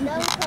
No.